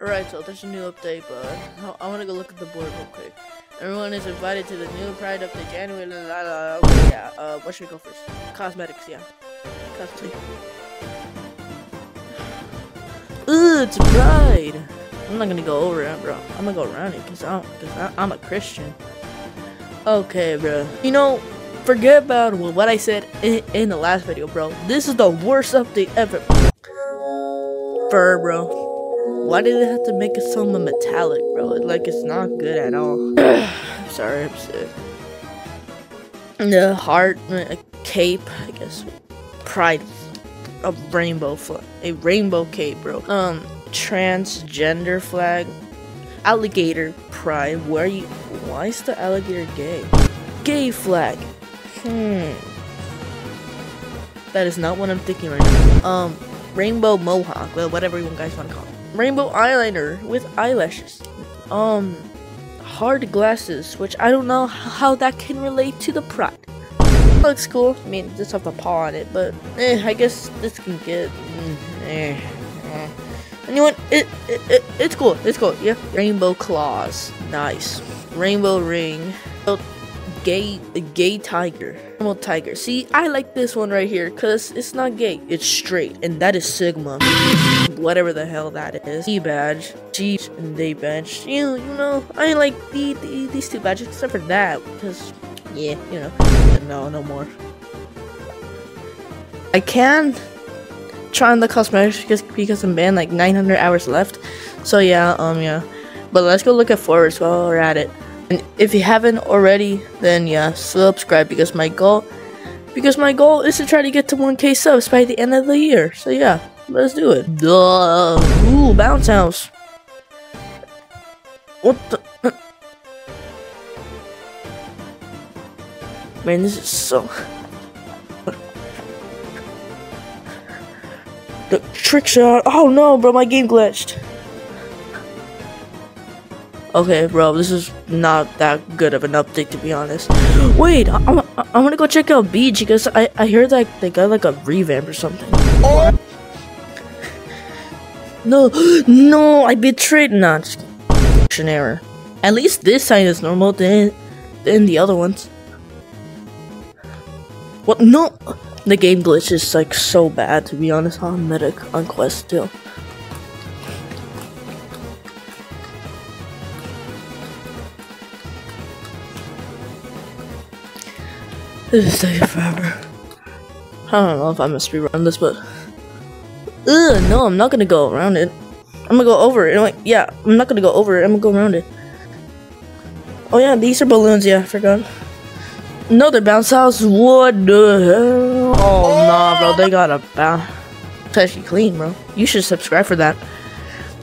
Alright, so there's a new update, but I, I want to go look at the board real quick. Everyone is invited to the new Pride update January. La, la, la, okay, yeah. Uh, what should we go first? Cosmetics, yeah. Cosplay. Ugh, it's Pride. I'm not gonna go over it, bro. I'm gonna go around it because I'm, cause I'm a Christian. Okay, bro. You know, forget about what I said in, in the last video, bro. This is the worst update ever. Fur, bro. Why did it have to make it so metallic, bro? Like, it's not good at all. Sorry, I'm sick. The heart, a cape, I guess. Pride. A rainbow flag. A rainbow cape, bro. Um, transgender flag. Alligator pride. Where you. Why is the alligator gay? Gay flag. Hmm. That is not what I'm thinking right now. Um, rainbow mohawk. Well, whatever you guys want to call it rainbow eyeliner with eyelashes. Um, hard glasses, which I don't know how that can relate to the pride. Looks cool. I mean, just have a paw on it, but eh, I guess this can get. Mm, eh, eh. And you? It, it, it, it's cool. It's cool. Yeah. Rainbow claws. Nice. Rainbow ring. Gay, gay tiger. Rainbow tiger. See, I like this one right here because it's not gay. It's straight, and that is Sigma whatever the hell that is. E badge, G and D badge. You you know, I like the, the these two badges except for that because yeah, you know, no no more. I can try on the cosmetics because because I'm banned like 900 hours left. So yeah, um yeah. But let's go look at forwards while we're at it. And if you haven't already, then yeah, subscribe because my goal because my goal is to try to get to 1k subs by the end of the year. So yeah. Let's do it. Duh. Ooh, bounce house. What the? Man, this is so... The trick shot. Oh no, bro, my game glitched. Okay, bro, this is not that good of an update to be honest. Wait, I, I, I want to go check out Beach because I, I heard that they got like a revamp or something. No, no, I betrayed not. Error. At least this sign is normal than, than the other ones. What? No! The game glitch is like so bad to be honest on Medic on Quest still. This is taking forever. I don't know if I must rerun this, but Ugh, no, I'm not gonna go around it. I'm gonna go over it. Like, yeah, I'm not gonna go over it. I'm gonna go around it. Oh yeah, these are balloons. Yeah, I forgot. Another bounce house. What the hell? Oh nah, bro. They got a bounce. It's actually clean, bro. You should subscribe for that.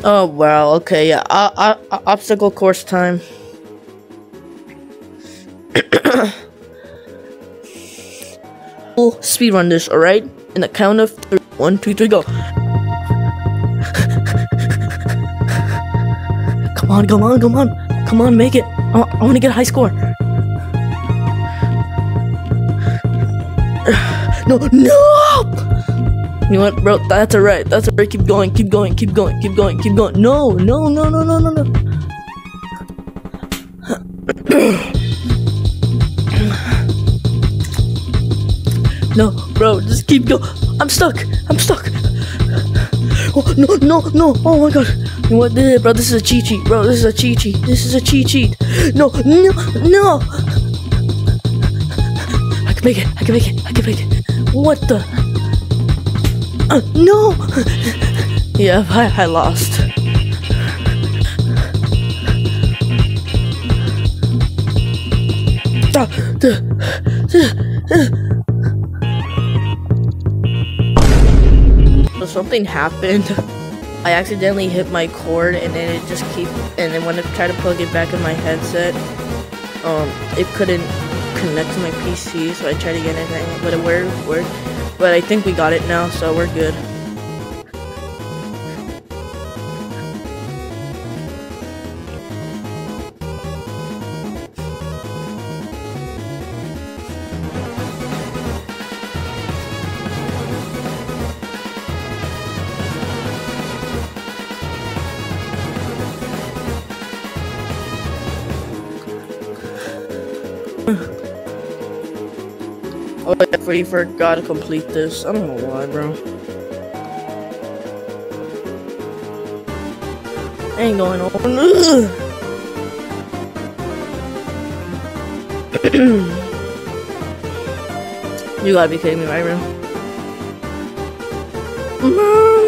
Oh wow. Okay, yeah. Uh, uh, obstacle course time. speedrun this, alright? In the count of three. One, two, three, go. come on, come on, come on. Come on, make it. I, I want to get a high score. No, no! You what, bro? That's alright. That's alright. Keep going, keep going, keep going, keep going, keep going. No, no, no, no, no, no, no. no, bro, just keep going. I'm stuck. I'm stuck. Oh, no, no, no. Oh my god. What, this, bro? This is a cheat sheet, bro. This is a cheat sheet. This is a cheat sheet. No, no, no. I can make it. I can make it. I can make it. What the? Uh, no. yeah, I, I lost. Uh, uh, uh, something happened. I accidentally hit my cord and then it just keep and then when I tried to plug it back in my headset, um, it couldn't connect to my PC, so I tried to get it, but it worked, worked. But I think we got it now, so we're good. Oh, yeah, we forgot to complete this. I don't know why, bro. Ain't going on. you gotta be kidding me, right, bro? Mm-hmm.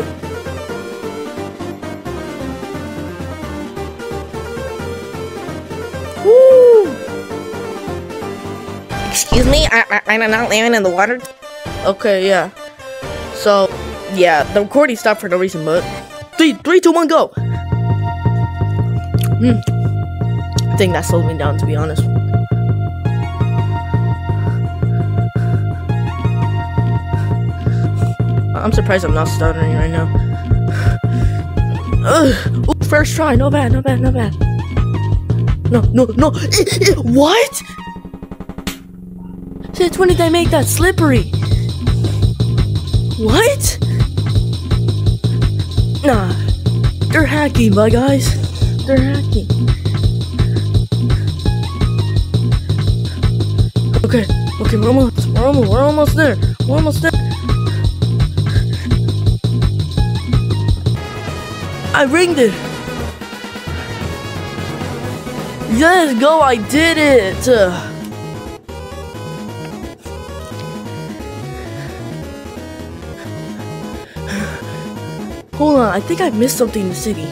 Excuse me, I, I, I'm not living in the water. Okay, yeah. So, yeah, the recording stopped for no reason, but three, three, two, one, go. Hmm. I think that slowed me down, to be honest. I'm surprised I'm not stuttering right now. Ugh. Ooh, first try, no bad, no bad, no bad. No, no, no. Eh, eh, what? Since when did they make that slippery? What? Nah, they're hacking, my guys. They're hacking. Okay, okay, we're almost, we're almost, we're almost there. We're almost there. I ringed it. Let's go, I did it. Hold on, I think I missed something in the city.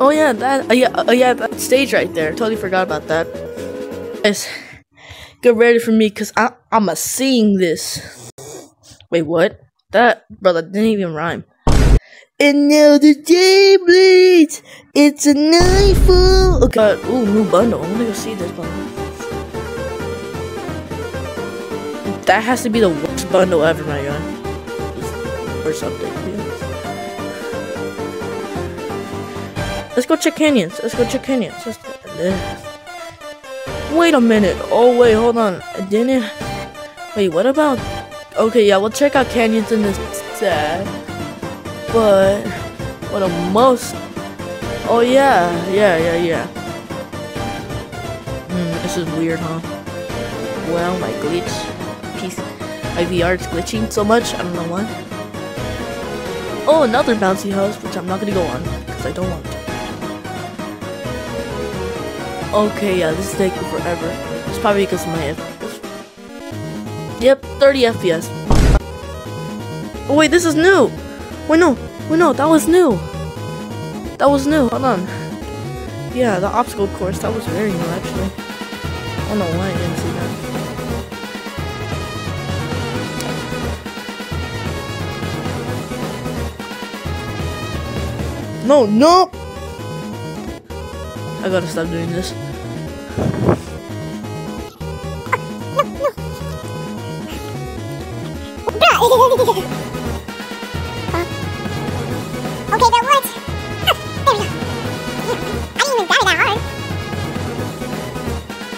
Oh yeah, that uh, yeah, uh, yeah, that stage right there. Totally forgot about that. Guys, get ready for me, cause I I'ma this. Wait, what? That brother didn't even rhyme. And now the day bleeds. It's a nightfall. Okay. Uh, ooh, new bundle. I wanna go see this bundle. That has to be the worst bundle ever, my guy. Or something. Let's go check canyons. Let's go check canyons. Let's, wait a minute. Oh wait, hold on. I didn't. Wait, what about? Okay, yeah, we'll check out canyons in this set. But what a most. Oh yeah, yeah, yeah, yeah. Hmm, this is weird, huh? Well, my glitch piece, my VR is glitching so much. I don't know why. Oh, another bouncy house, which I'm not gonna go on because I don't want to. Okay, yeah, this is taking forever. It's probably because of my FPS. Yep, 30 FPS. Oh wait, this is new! Wait, no! Wait, no, that was new! That was new, hold on. Yeah, the obstacle course, that was very new, actually. I don't know why I didn't see that. No, no! I gotta stop doing this. Okay, that worked. there we go. I didn't even grab it that hard.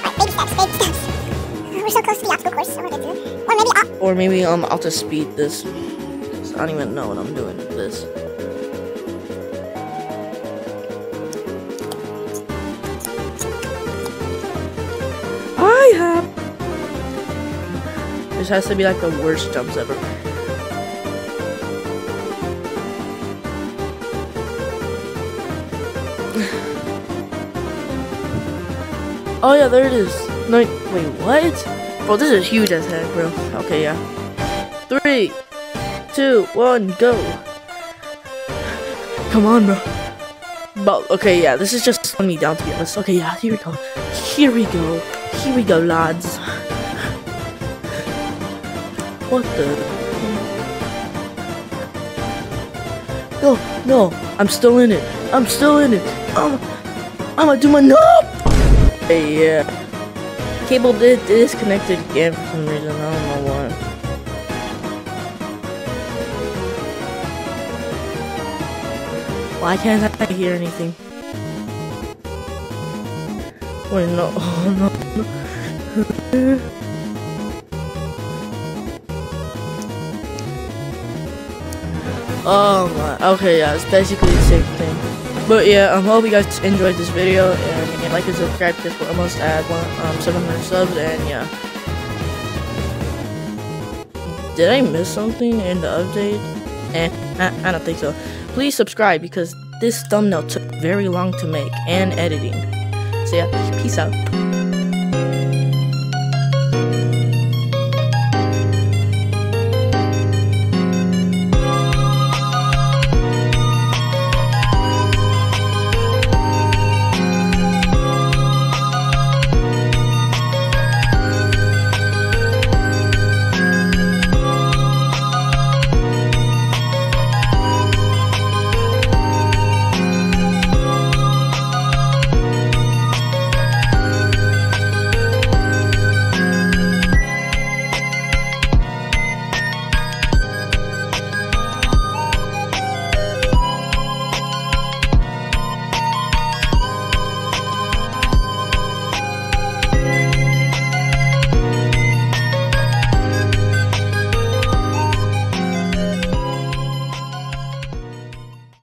Alright, baby steps, baby steps. We're so close to the obstacle course, so we're good to. Or maybe I'll... Or maybe um, I'll just speed this. I don't even know what I'm doing with this. I have. This has to be like the worst jumps ever. Oh yeah, there it is. No, wait, what? Bro, this is huge as heck, bro. Okay, yeah. Three, two, one, go. Come on, bro. But okay, yeah, this is just slowing me down to be honest. Okay, yeah, here we go. Here we go. Here we go, lads. What the? No, no, I'm still in it. I'm still in it. Oh, I'm, I'm gonna do my no yeah. Cable did disconnected again for some reason, I don't know why. Why can't I hear anything? Wait, no, oh no. oh my, okay, yeah, it's basically the same thing. But yeah, I um, hope you guys enjoyed this video, and like and subscribe because we're almost at one, um, 700 subs, and yeah. Did I miss something in the update? Eh, I, I don't think so. Please subscribe because this thumbnail took very long to make and editing. So yeah, peace out.